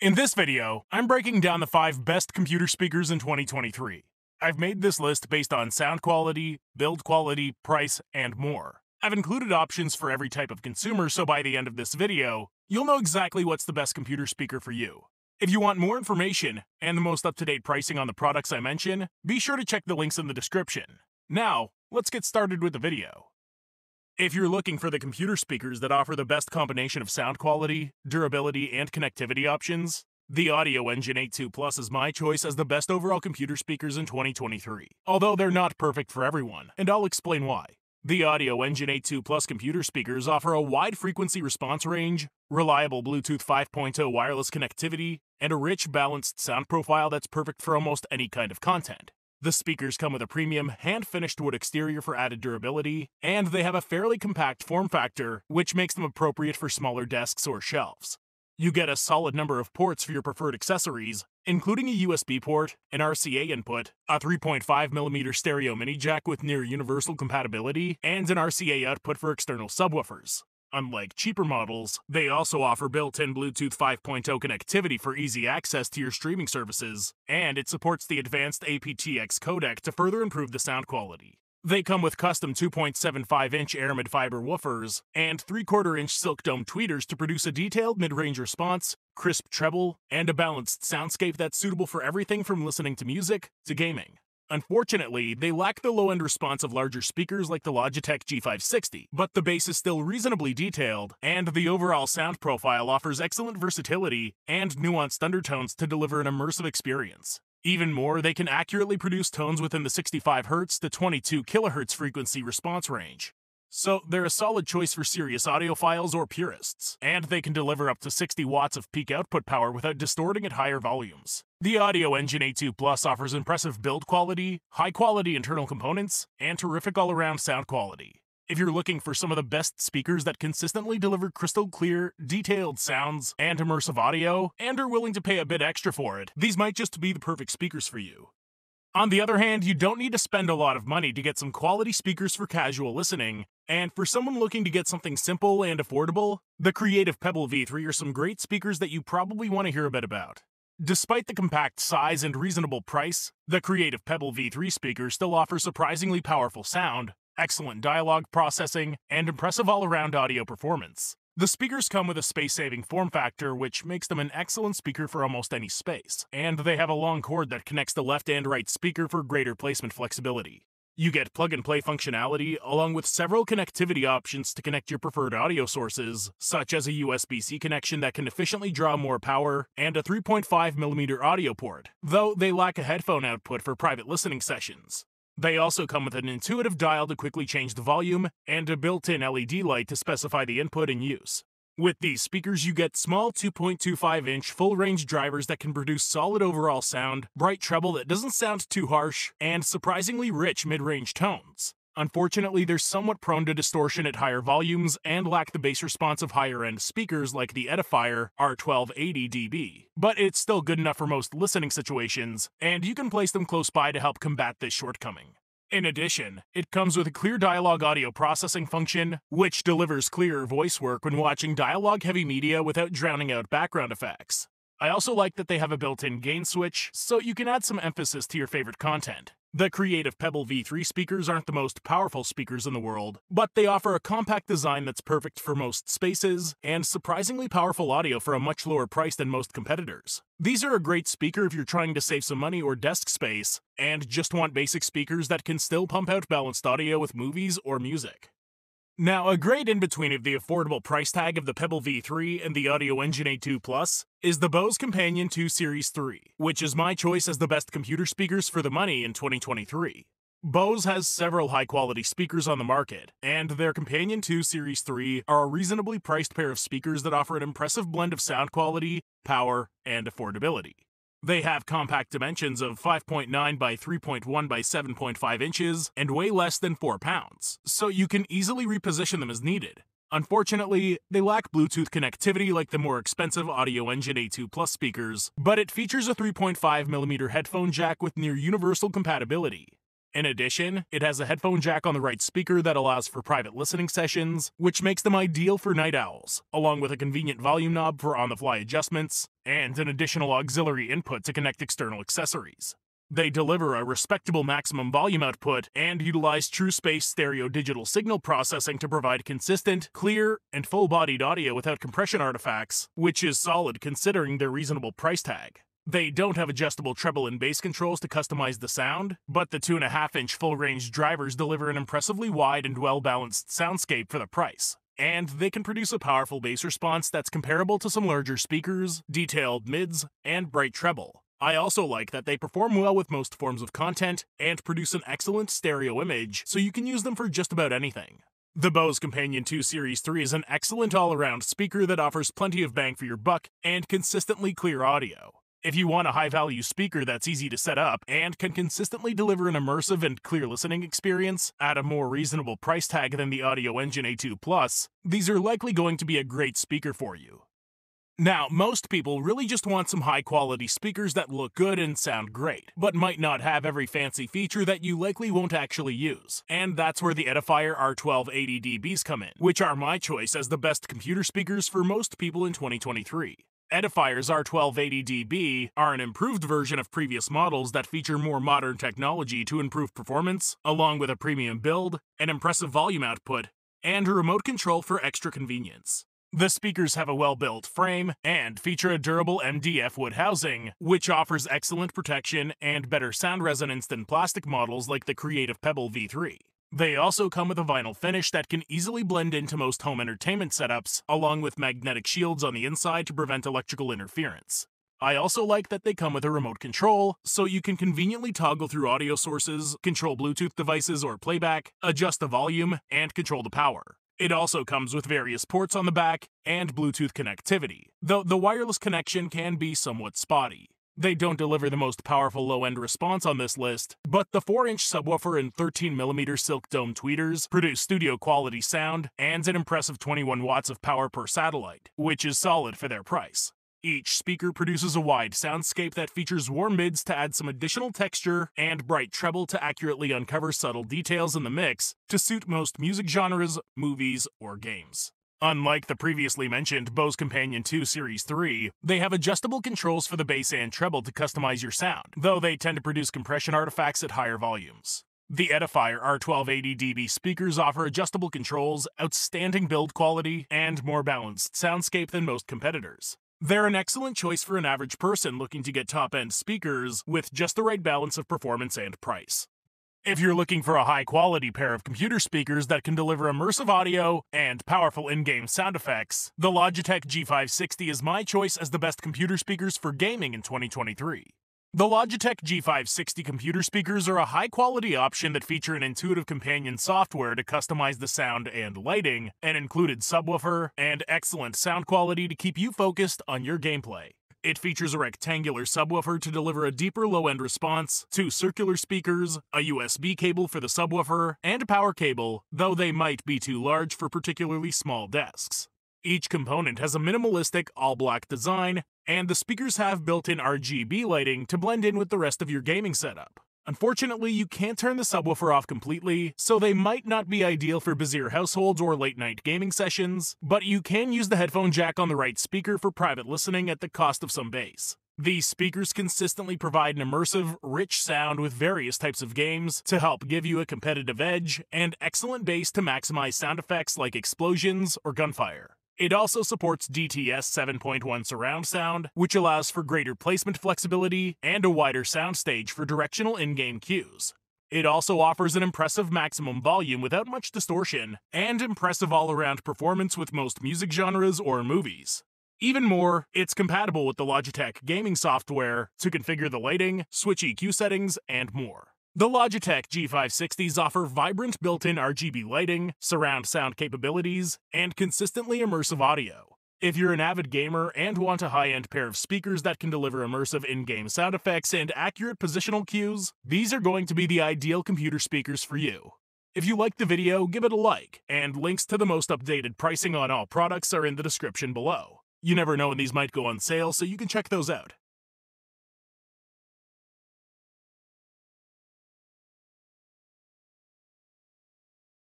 In this video, I'm breaking down the 5 best computer speakers in 2023. I've made this list based on sound quality, build quality, price, and more. I've included options for every type of consumer so by the end of this video, you'll know exactly what's the best computer speaker for you. If you want more information and the most up-to-date pricing on the products I mention, be sure to check the links in the description. Now, let's get started with the video. If you're looking for the computer speakers that offer the best combination of sound quality, durability, and connectivity options, the Audioengine A2 Plus is my choice as the best overall computer speakers in 2023. Although they're not perfect for everyone, and I'll explain why. The Audioengine A2 Plus computer speakers offer a wide frequency response range, reliable Bluetooth 5.0 wireless connectivity, and a rich, balanced sound profile that's perfect for almost any kind of content. The speakers come with a premium, hand-finished wood exterior for added durability, and they have a fairly compact form factor, which makes them appropriate for smaller desks or shelves. You get a solid number of ports for your preferred accessories, including a USB port, an RCA input, a 3.5mm stereo mini jack with near universal compatibility, and an RCA output for external subwoofers. Unlike cheaper models, they also offer built-in Bluetooth 5.0 connectivity for easy access to your streaming services, and it supports the advanced aptX codec to further improve the sound quality. They come with custom 2.75-inch Aramid fiber woofers and 3-quarter-inch silk dome tweeters to produce a detailed mid-range response, crisp treble, and a balanced soundscape that's suitable for everything from listening to music to gaming. Unfortunately, they lack the low-end response of larger speakers like the Logitech G560, but the bass is still reasonably detailed, and the overall sound profile offers excellent versatility and nuanced undertones to deliver an immersive experience. Even more, they can accurately produce tones within the 65 Hz to 22 kHz frequency response range, so they're a solid choice for serious audiophiles or purists, and they can deliver up to 60 watts of peak output power without distorting at higher volumes. The Audioengine A2 Plus offers impressive build quality, high-quality internal components, and terrific all-around sound quality. If you're looking for some of the best speakers that consistently deliver crystal clear, detailed sounds and immersive audio, and are willing to pay a bit extra for it, these might just be the perfect speakers for you. On the other hand, you don't need to spend a lot of money to get some quality speakers for casual listening, and for someone looking to get something simple and affordable, the Creative Pebble V3 are some great speakers that you probably want to hear a bit about. Despite the compact size and reasonable price, the Creative Pebble V3 speaker still offers surprisingly powerful sound, excellent dialogue processing, and impressive all-around audio performance. The speakers come with a space-saving form factor, which makes them an excellent speaker for almost any space, and they have a long cord that connects the left and right speaker for greater placement flexibility. You get plug-and-play functionality, along with several connectivity options to connect your preferred audio sources, such as a USB-C connection that can efficiently draw more power, and a 3.5mm audio port, though they lack a headphone output for private listening sessions. They also come with an intuitive dial to quickly change the volume and a built-in LED light to specify the input in use. With these speakers, you get small 2.25-inch full-range drivers that can produce solid overall sound, bright treble that doesn't sound too harsh, and surprisingly rich mid-range tones. Unfortunately, they're somewhat prone to distortion at higher volumes and lack the bass response of higher-end speakers like the Edifier R1280DB. But it's still good enough for most listening situations, and you can place them close by to help combat this shortcoming. In addition, it comes with a clear dialogue audio processing function, which delivers clearer voice work when watching dialogue-heavy media without drowning out background effects. I also like that they have a built-in gain switch, so you can add some emphasis to your favorite content. The Creative Pebble V3 speakers aren't the most powerful speakers in the world, but they offer a compact design that's perfect for most spaces, and surprisingly powerful audio for a much lower price than most competitors. These are a great speaker if you're trying to save some money or desk space, and just want basic speakers that can still pump out balanced audio with movies or music. Now, a great in-between of the affordable price tag of the Pebble V3 and the Audioengine A2 Plus is the Bose Companion 2 Series 3, which is my choice as the best computer speakers for the money in 2023. Bose has several high-quality speakers on the market, and their Companion 2 Series 3 are a reasonably priced pair of speakers that offer an impressive blend of sound quality, power, and affordability. They have compact dimensions of 5.9 by 3.1 by 7.5 inches and weigh less than 4 pounds, so you can easily reposition them as needed. Unfortunately, they lack Bluetooth connectivity like the more expensive Audioengine A2 Plus speakers, but it features a 3.5mm headphone jack with near universal compatibility. In addition, it has a headphone jack on the right speaker that allows for private listening sessions, which makes them ideal for night owls, along with a convenient volume knob for on the fly adjustments, and an additional auxiliary input to connect external accessories. They deliver a respectable maximum volume output and utilize TrueSpace stereo digital signal processing to provide consistent, clear, and full bodied audio without compression artifacts, which is solid considering their reasonable price tag. They don't have adjustable treble and bass controls to customize the sound, but the 2.5 inch full range drivers deliver an impressively wide and well balanced soundscape for the price. And they can produce a powerful bass response that's comparable to some larger speakers, detailed mids, and bright treble. I also like that they perform well with most forms of content and produce an excellent stereo image, so you can use them for just about anything. The Bose Companion 2 Series 3 is an excellent all around speaker that offers plenty of bang for your buck and consistently clear audio. If you want a high value speaker that's easy to set up and can consistently deliver an immersive and clear listening experience at a more reasonable price tag than the Audioengine A2 Plus, these are likely going to be a great speaker for you. Now, most people really just want some high quality speakers that look good and sound great, but might not have every fancy feature that you likely won't actually use. And that's where the Edifier R1280DBs come in, which are my choice as the best computer speakers for most people in 2023. Edifier's R1280DB are an improved version of previous models that feature more modern technology to improve performance, along with a premium build, an impressive volume output, and a remote control for extra convenience. The speakers have a well-built frame and feature a durable MDF wood housing, which offers excellent protection and better sound resonance than plastic models like the Creative Pebble V3. They also come with a vinyl finish that can easily blend into most home entertainment setups, along with magnetic shields on the inside to prevent electrical interference. I also like that they come with a remote control, so you can conveniently toggle through audio sources, control Bluetooth devices or playback, adjust the volume, and control the power. It also comes with various ports on the back and Bluetooth connectivity, though the wireless connection can be somewhat spotty. They don't deliver the most powerful low-end response on this list, but the 4-inch subwoofer and 13mm silk dome tweeters produce studio-quality sound and an impressive 21 watts of power per satellite, which is solid for their price. Each speaker produces a wide soundscape that features warm mids to add some additional texture and bright treble to accurately uncover subtle details in the mix to suit most music genres, movies, or games. Unlike the previously mentioned Bose Companion 2 Series 3, they have adjustable controls for the bass and treble to customize your sound, though they tend to produce compression artifacts at higher volumes. The Edifier R1280DB speakers offer adjustable controls, outstanding build quality, and more balanced soundscape than most competitors. They're an excellent choice for an average person looking to get top end speakers with just the right balance of performance and price. If you're looking for a high quality pair of computer speakers that can deliver immersive audio and powerful in game sound effects, the Logitech G560 is my choice as the best computer speakers for gaming in 2023. The Logitech G560 computer speakers are a high quality option that feature an intuitive companion software to customize the sound and lighting, an included subwoofer, and excellent sound quality to keep you focused on your gameplay. It features a rectangular subwoofer to deliver a deeper low-end response, two circular speakers, a USB cable for the subwoofer, and a power cable, though they might be too large for particularly small desks. Each component has a minimalistic all-black design, and the speakers have built-in RGB lighting to blend in with the rest of your gaming setup. Unfortunately, you can't turn the subwoofer off completely, so they might not be ideal for busier households or late night gaming sessions, but you can use the headphone jack on the right speaker for private listening at the cost of some bass. These speakers consistently provide an immersive, rich sound with various types of games to help give you a competitive edge, and excellent bass to maximize sound effects like explosions or gunfire. It also supports DTS 7.1 surround sound, which allows for greater placement flexibility and a wider soundstage for directional in-game cues. It also offers an impressive maximum volume without much distortion, and impressive all-around performance with most music genres or movies. Even more, it's compatible with the Logitech gaming software to configure the lighting, switch EQ settings, and more. The Logitech G560s offer vibrant built-in RGB lighting, surround sound capabilities, and consistently immersive audio. If you're an avid gamer and want a high-end pair of speakers that can deliver immersive in-game sound effects and accurate positional cues, these are going to be the ideal computer speakers for you. If you liked the video, give it a like, and links to the most updated pricing on all products are in the description below. You never know when these might go on sale, so you can check those out.